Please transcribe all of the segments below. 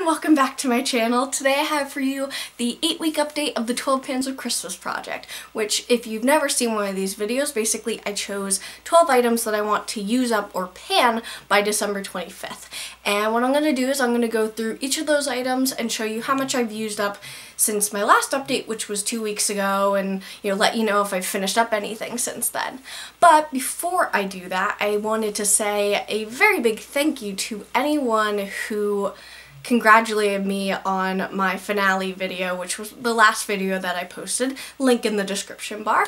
everyone, welcome back to my channel. Today I have for you the 8-week update of the 12 Pans of Christmas project, which if you've never seen one of these videos, basically I chose 12 items that I want to use up or pan by December 25th. And what I'm going to do is I'm going to go through each of those items and show you how much I've used up since my last update, which was two weeks ago, and you know let you know if I've finished up anything since then. But before I do that, I wanted to say a very big thank you to anyone who congratulated me on my finale video, which was the last video that I posted, link in the description bar.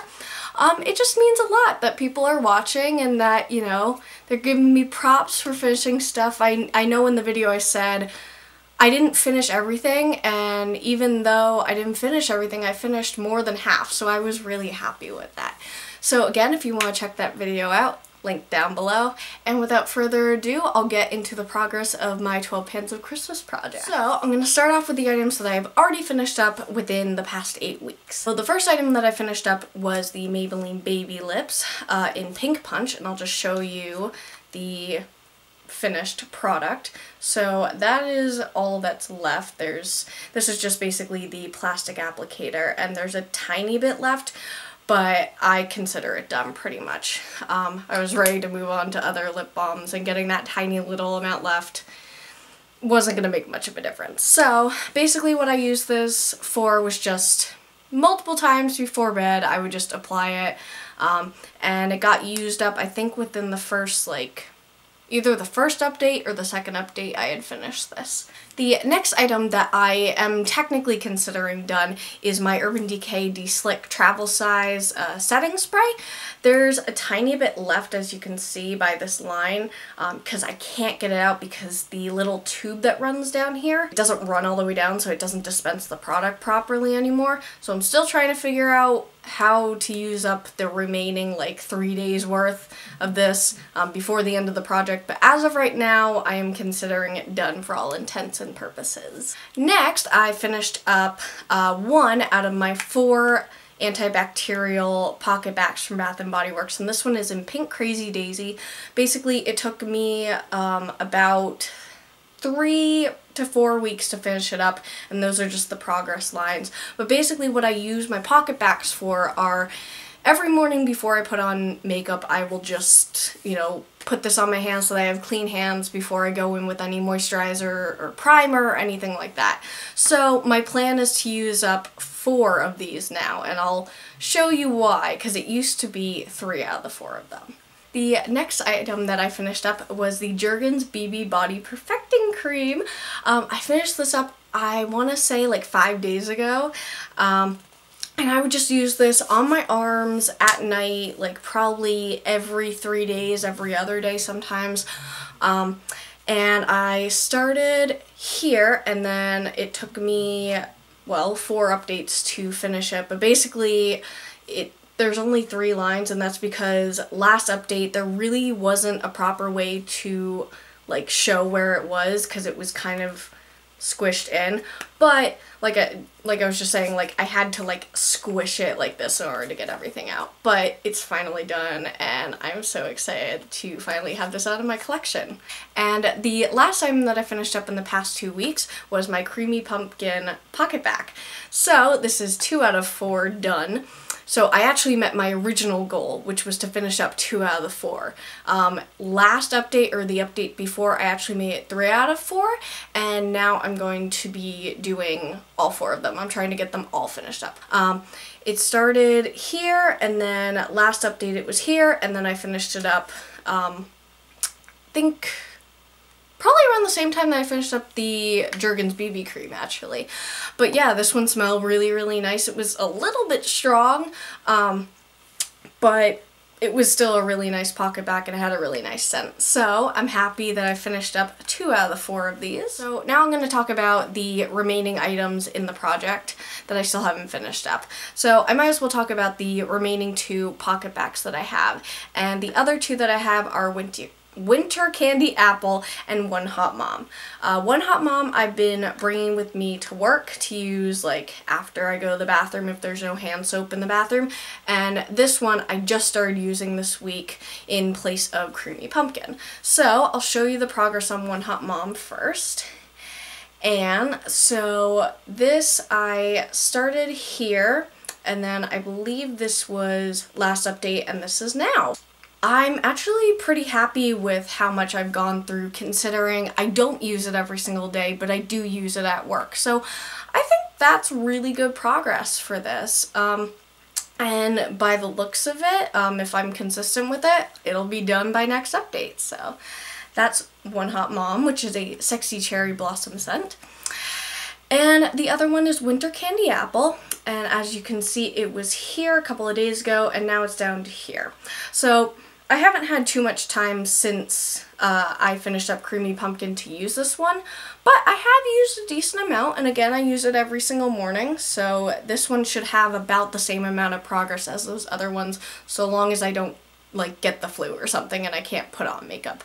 Um, it just means a lot that people are watching and that, you know, they're giving me props for finishing stuff. I, I know in the video I said I didn't finish everything, and even though I didn't finish everything, I finished more than half, so I was really happy with that. So again, if you want to check that video out, link down below. And without further ado, I'll get into the progress of my 12 Pans of Christmas project. So I'm going to start off with the items that I've already finished up within the past 8 weeks. So the first item that I finished up was the Maybelline Baby Lips uh, in Pink Punch, and I'll just show you the finished product. So that is all that's left. There's This is just basically the plastic applicator, and there's a tiny bit left, but I consider it done pretty much. Um, I was ready to move on to other lip balms and getting that tiny little amount left wasn't going to make much of a difference. So basically what I used this for was just multiple times before bed I would just apply it um, and it got used up I think within the first like either the first update or the second update I had finished this. The next item that I am technically considering done is my Urban Decay De-Slick Travel Size uh, Setting Spray. There's a tiny bit left as you can see by this line because um, I can't get it out because the little tube that runs down here doesn't run all the way down so it doesn't dispense the product properly anymore. So I'm still trying to figure out how to use up the remaining like three days worth of this um, before the end of the project but as of right now I am considering it done for all intents and purposes. Next I finished up uh, one out of my four antibacterial PocketBacs from Bath & Body Works and this one is in Pink Crazy Daisy. Basically it took me um, about three to four weeks to finish it up and those are just the progress lines. But basically what I use my PocketBacs for are every morning before I put on makeup I will just, you know, put this on my hands so that I have clean hands before I go in with any moisturizer or primer or anything like that. So my plan is to use up four of these now and I'll show you why because it used to be three out of the four of them. The next item that I finished up was the Jergens BB Body Perfecting Cream. Um, I finished this up, I want to say like five days ago. Um, and I would just use this on my arms at night, like probably every three days, every other day sometimes. Um, and I started here and then it took me, well, four updates to finish it. But basically, it there's only three lines and that's because last update there really wasn't a proper way to like show where it was because it was kind of squished in but like I, like I was just saying like I had to like squish it like this in order to get everything out. But it's finally done and I'm so excited to finally have this out of my collection. And the last item that I finished up in the past two weeks was my creamy pumpkin PocketBac so this is two out of four done. So I actually met my original goal, which was to finish up two out of the four. Um, last update, or the update before, I actually made it three out of four, and now I'm going to be doing all four of them. I'm trying to get them all finished up. Um, it started here, and then last update it was here, and then I finished it up, um, I think probably around the same time that I finished up the Jergens BB cream actually. But yeah, this one smelled really, really nice. It was a little bit strong, um, but it was still a really nice PocketBac and it had a really nice scent. So I'm happy that I finished up two out of the four of these. So now I'm going to talk about the remaining items in the project that I still haven't finished up. So I might as well talk about the remaining two PocketBacs that I have. And the other two that I have are Winter Winter Candy Apple, and One Hot Mom. Uh, One Hot Mom I've been bringing with me to work to use like after I go to the bathroom if there's no hand soap in the bathroom. And this one I just started using this week in place of Creamy Pumpkin. So I'll show you the progress on One Hot Mom first. And so this I started here and then I believe this was last update and this is now. I'm actually pretty happy with how much I've gone through considering I don't use it every single day, but I do use it at work. So I think that's really good progress for this. Um, and by the looks of it, um, if I'm consistent with it, it'll be done by next update. So that's One Hot Mom, which is a sexy cherry blossom scent. And the other one is Winter Candy Apple. And as you can see, it was here a couple of days ago, and now it's down to here. So I haven't had too much time since uh, I finished up Creamy Pumpkin to use this one, but I have used a decent amount, and again, I use it every single morning, so this one should have about the same amount of progress as those other ones, so long as I don't like get the flu or something and I can't put on makeup.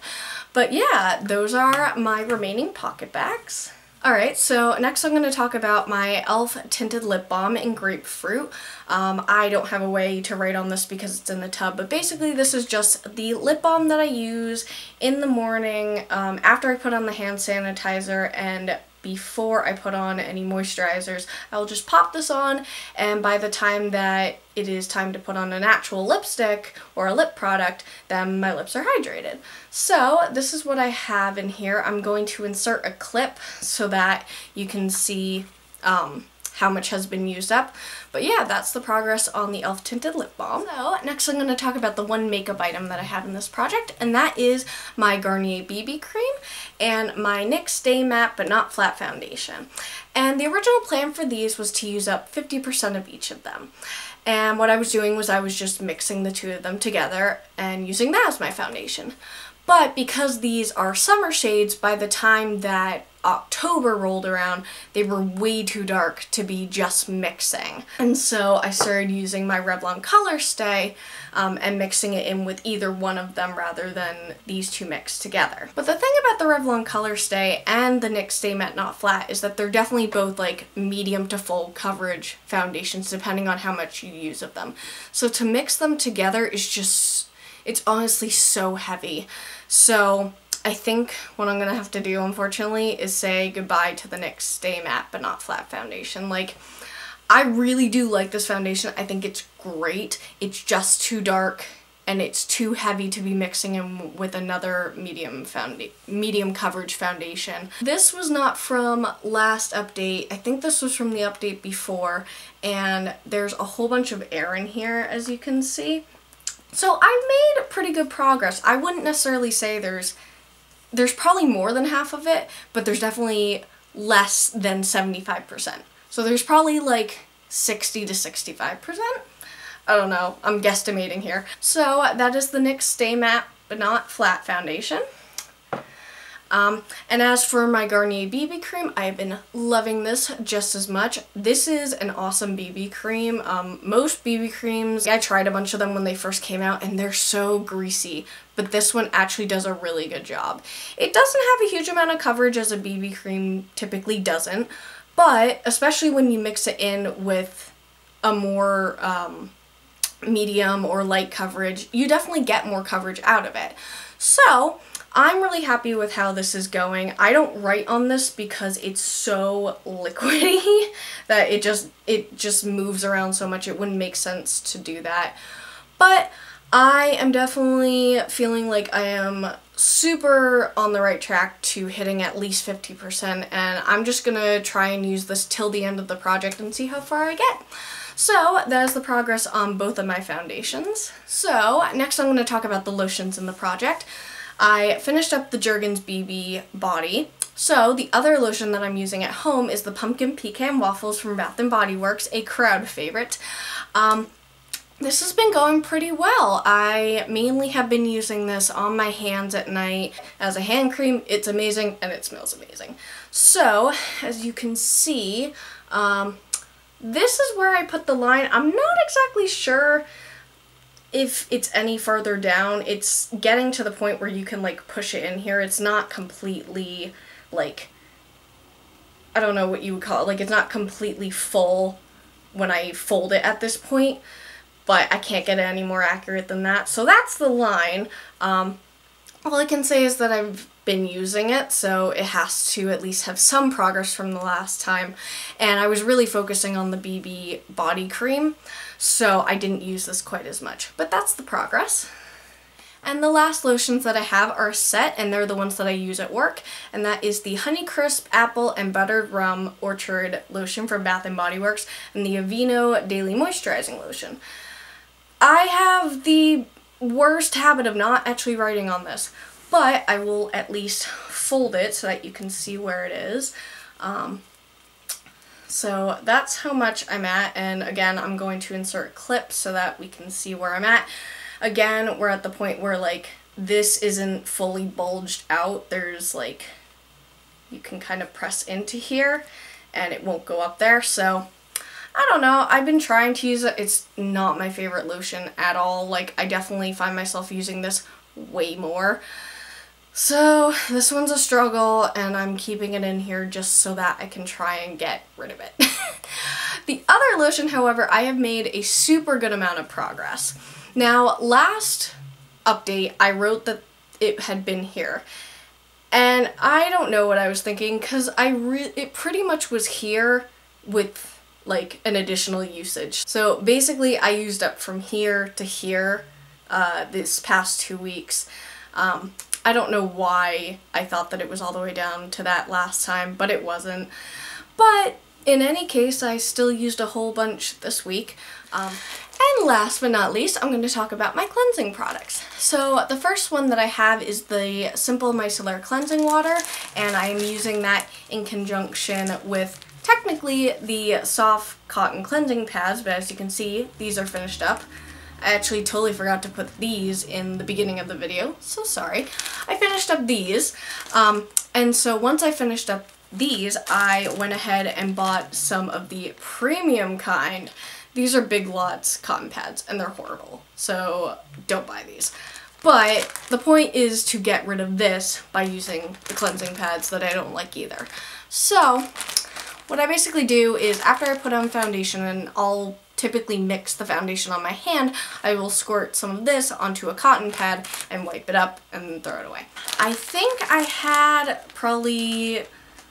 But yeah, those are my remaining PocketBacs. Alright, so next I'm going to talk about my e.l.f. Tinted Lip Balm in Grapefruit. Um, I don't have a way to write on this because it's in the tub, but basically this is just the lip balm that I use in the morning um, after I put on the hand sanitizer and before I put on any moisturizers. I'll just pop this on and by the time that it is time to put on an actual lipstick or a lip product, then my lips are hydrated. So this is what I have in here. I'm going to insert a clip so that you can see um, how much has been used up. But yeah, that's the progress on the e.l.f. Tinted Lip Balm. So next I'm going to talk about the one makeup item that I have in this project, and that is my Garnier BB Cream and my NYX Stay Matte But Not Flat Foundation. And the original plan for these was to use up 50% of each of them. And what I was doing was I was just mixing the two of them together and using that as my foundation. But because these are summer shades, by the time that October rolled around, they were way too dark to be just mixing. And so I started using my Revlon Color Stay um, and mixing it in with either one of them rather than these two mixed together. But the thing about the Revlon Color Stay and the NYX Stay Matte Not Flat is that they're definitely both like medium to full coverage foundations depending on how much you use of them. So to mix them together is just, it's honestly so heavy. So I think what I'm going to have to do, unfortunately, is say goodbye to the NYX Stay Matte But Not Flat foundation. Like, I really do like this foundation. I think it's great. It's just too dark and it's too heavy to be mixing in with another medium founda medium coverage foundation. This was not from last update. I think this was from the update before and there's a whole bunch of air in here as you can see. So I made pretty good progress. I wouldn't necessarily say there's there's probably more than half of it, but there's definitely less than 75%. So there's probably like 60 to 65%. I don't know, I'm guesstimating here. So that is the NYX Stay Matte But Not Flat Foundation. Um, and as for my Garnier BB cream, I've been loving this just as much. This is an awesome BB cream. Um, most BB creams, I tried a bunch of them when they first came out and they're so greasy, but this one actually does a really good job. It doesn't have a huge amount of coverage as a BB cream typically doesn't, but especially when you mix it in with a more um, medium or light coverage, you definitely get more coverage out of it. So, I'm really happy with how this is going. I don't write on this because it's so liquidy that it just it just moves around so much it wouldn't make sense to do that. But I am definitely feeling like I am super on the right track to hitting at least 50% and I'm just gonna try and use this till the end of the project and see how far I get. So that is the progress on both of my foundations. So next I'm going to talk about the lotions in the project. I finished up the Jergens BB body. So the other lotion that I'm using at home is the Pumpkin Pecan Waffles from Bath & Body Works, a crowd favorite. Um, this has been going pretty well. I mainly have been using this on my hands at night as a hand cream. It's amazing and it smells amazing. So, as you can see, um, this is where I put the line. I'm not exactly sure if it's any further down, it's getting to the point where you can like push it in here. It's not completely like, I don't know what you would call it, like it's not completely full when I fold it at this point, but I can't get it any more accurate than that. So that's the line. Um, all I can say is that I've been using it, so it has to at least have some progress from the last time. And I was really focusing on the BB body cream, so I didn't use this quite as much. But that's the progress. And the last lotions that I have are set, and they're the ones that I use at work, and that is the Honeycrisp Apple and Buttered Rum Orchard Lotion from Bath & Body Works, and the Aveeno Daily Moisturizing Lotion. I have the worst habit of not actually writing on this, but I will at least fold it so that you can see where it is. Um, so that's how much I'm at, and again, I'm going to insert clips so that we can see where I'm at. Again, we're at the point where like this isn't fully bulged out. There's like, you can kind of press into here and it won't go up there. So I don't know. I've been trying to use it. It's not my favorite lotion at all. Like I definitely find myself using this way more. So this one's a struggle and I'm keeping it in here just so that I can try and get rid of it. the other lotion, however, I have made a super good amount of progress. Now, last update, I wrote that it had been here. And I don't know what I was thinking because I re it pretty much was here with like an additional usage. So basically I used up from here to here uh, this past two weeks. Um, I don't know why I thought that it was all the way down to that last time, but it wasn't. But in any case, I still used a whole bunch this week. Um, and last but not least, I'm going to talk about my cleansing products. So the first one that I have is the Simple Micellar Cleansing Water, and I am using that in conjunction with technically the soft cotton cleansing pads, but as you can see, these are finished up. I actually totally forgot to put these in the beginning of the video, so sorry. I finished up these, um, and so once I finished up these, I went ahead and bought some of the premium kind. These are Big Lots cotton pads, and they're horrible, so don't buy these. But the point is to get rid of this by using the cleansing pads that I don't like either. So, what I basically do is after I put on foundation, and I'll typically mix the foundation on my hand, I will squirt some of this onto a cotton pad and wipe it up and throw it away. I think I had probably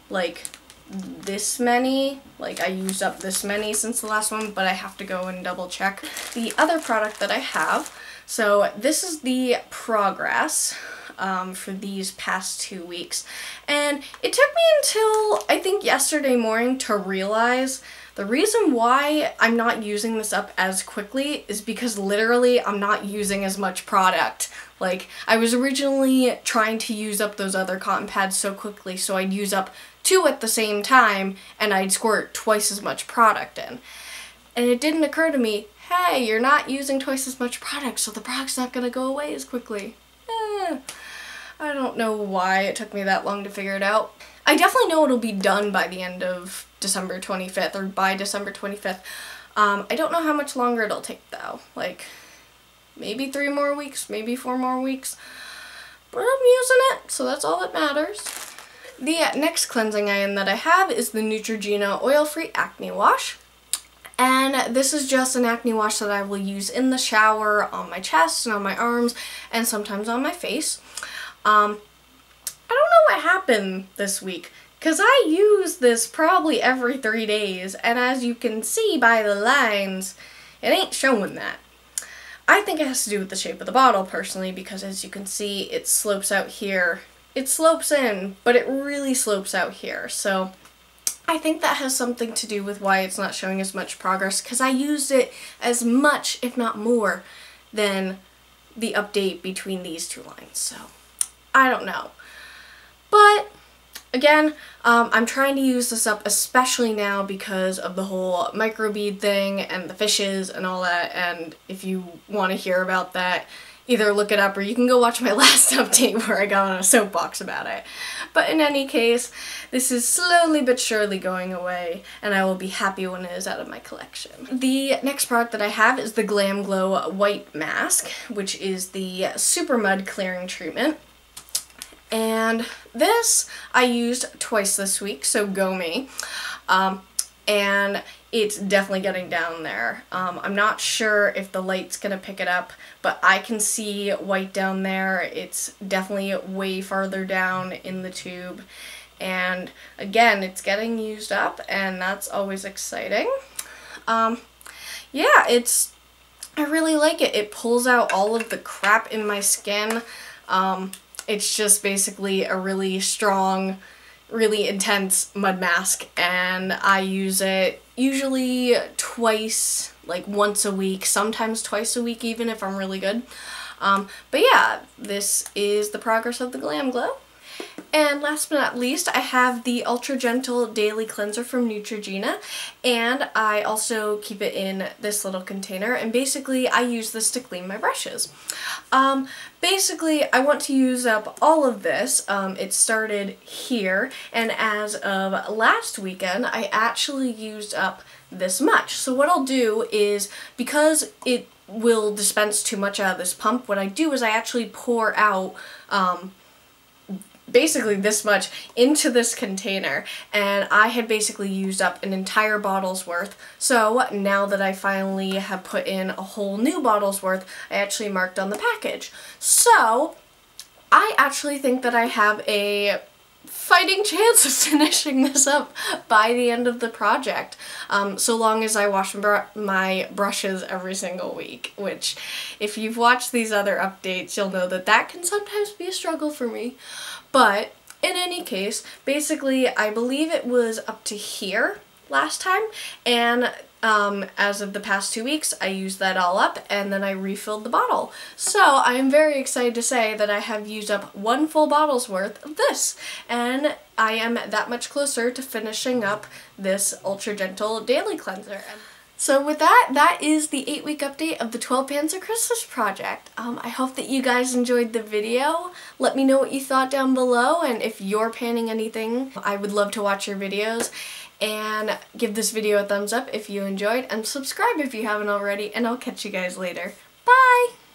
like this many, like I used up this many since the last one, but I have to go and double check. The other product that I have, so this is the Progress um, for these past two weeks, and it took me until I think yesterday morning to realize the reason why I'm not using this up as quickly is because literally I'm not using as much product. Like, I was originally trying to use up those other cotton pads so quickly so I'd use up two at the same time and I'd squirt twice as much product in. And it didn't occur to me, hey, you're not using twice as much product so the product's not to go away as quickly. Eh, I don't know why it took me that long to figure it out. I definitely know it'll be done by the end of December 25th or by December 25th. Um, I don't know how much longer it'll take though. Like maybe three more weeks, maybe four more weeks. But I'm using it, so that's all that matters. The next cleansing item that I have is the Neutrogena Oil-Free Acne Wash. And this is just an acne wash that I will use in the shower, on my chest, and on my arms, and sometimes on my face. Um, I don't know what happened this week. Because I use this probably every three days, and as you can see by the lines, it ain't showing that. I think it has to do with the shape of the bottle, personally, because as you can see, it slopes out here. It slopes in, but it really slopes out here, so I think that has something to do with why it's not showing as much progress, because I used it as much, if not more, than the update between these two lines, so I don't know. But Again, um, I'm trying to use this up especially now because of the whole microbead thing and the fishes and all that and if you want to hear about that either look it up or you can go watch my last update where I got on a soapbox about it. But in any case, this is slowly but surely going away and I will be happy when it is out of my collection. The next product that I have is the GlamGlow White Mask, which is the Super Mud Clearing Treatment. And this I used twice this week, so go me. Um, and it's definitely getting down there. Um, I'm not sure if the light's to pick it up, but I can see white down there. It's definitely way farther down in the tube. And again, it's getting used up and that's always exciting. Um, yeah, it's, I really like it. It pulls out all of the crap in my skin. Um, it's just basically a really strong, really intense mud mask and I use it usually twice, like once a week, sometimes twice a week even if I'm really good. Um, but yeah, this is the progress of the GlamGlow. And last but not least, I have the Ultra Gentle Daily Cleanser from Neutrogena, and I also keep it in this little container, and basically I use this to clean my brushes. Um, basically, I want to use up all of this. Um, it started here, and as of last weekend, I actually used up this much. So what I'll do is, because it will dispense too much out of this pump, what I do is I actually pour out um, basically this much into this container and I had basically used up an entire bottle's worth. So now that I finally have put in a whole new bottle's worth I actually marked on the package. So I actually think that I have a fighting chance of finishing this up by the end of the project, um, so long as I wash my brushes every single week, which if you've watched these other updates, you'll know that that can sometimes be a struggle for me. But in any case, basically I believe it was up to here last time, and um, as of the past two weeks, I used that all up and then I refilled the bottle. So I am very excited to say that I have used up one full bottle's worth of this and I am that much closer to finishing up this Ultra Gentle Daily Cleanser. So with that, that is the 8-week update of the 12 Pans of Christmas project. Um, I hope that you guys enjoyed the video. Let me know what you thought down below, and if you're panning anything, I would love to watch your videos and give this video a thumbs up if you enjoyed and subscribe if you haven't already and I'll catch you guys later. Bye!